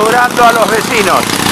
rasurando a los vecinos.